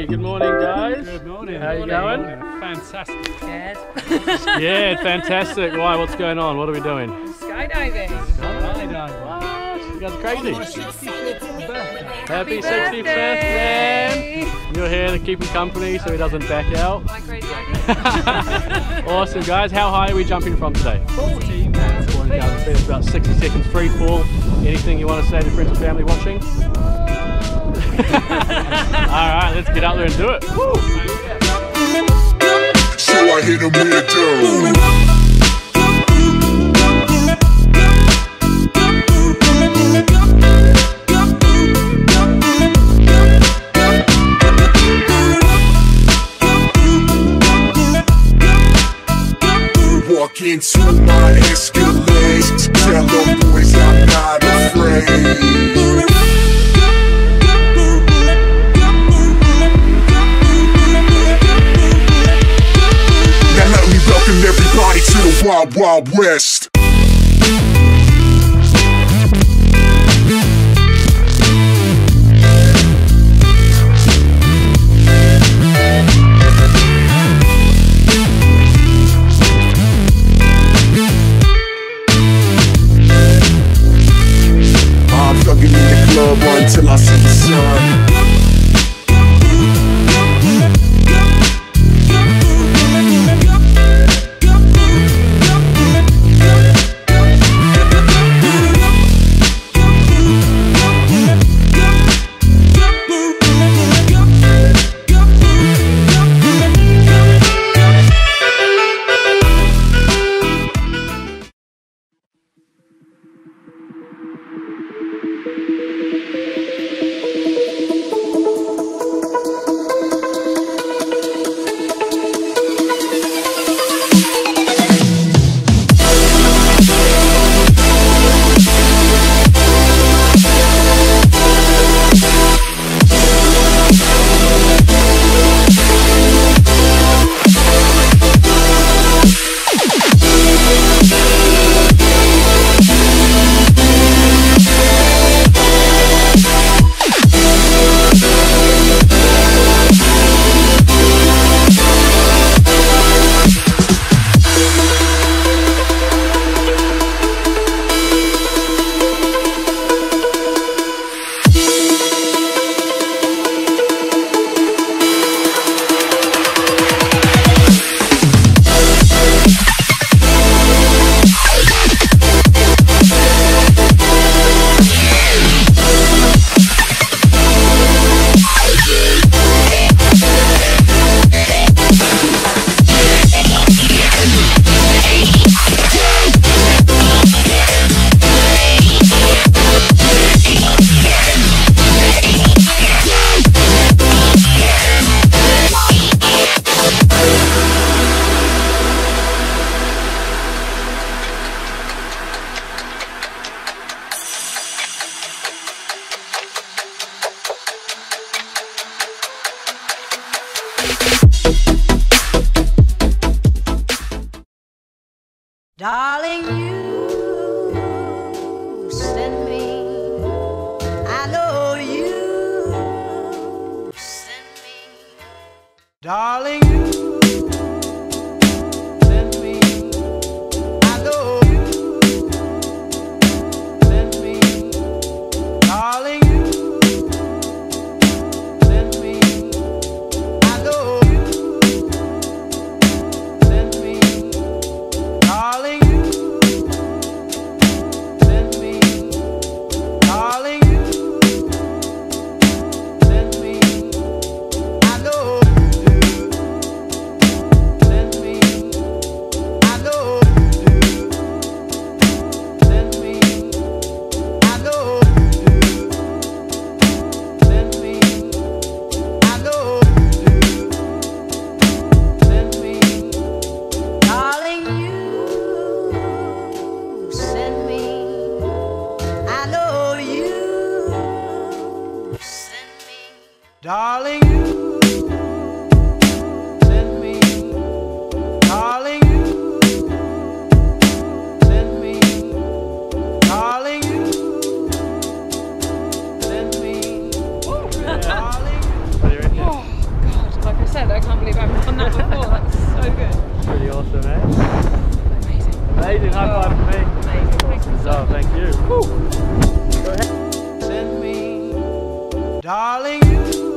Alrighty, good morning guys. Good morning. How are you Good going? morning. Fantastic. Scared. Yeah, fantastic. Why, what's going on? What are we doing? Skydiving. What? You guys are crazy. My 65th birthday. Happy 65th, man. You're here to keep him company so he doesn't back out. My crazy idea. awesome guys, how high are we jumping from today? 14,000 14,000 feet. feet, about 60 seconds free fall. Anything you want to say to friends and family watching? Alright, let's get out there and do it. Woo. So I hit him with a dough. Walk into my Escalade Tell them boys I'm not afraid Wild Wild West. Darling, you send me. Darling, you send me. Darling, you send me. Darling. oh, God. Like I said, I can't believe I've done that before. That's so good. Pretty awesome, eh? Amazing. Amazing. High five for me. Amazing. Thanks for so, thank you. Oh, Woo. Go ahead. Send me. Darling, you.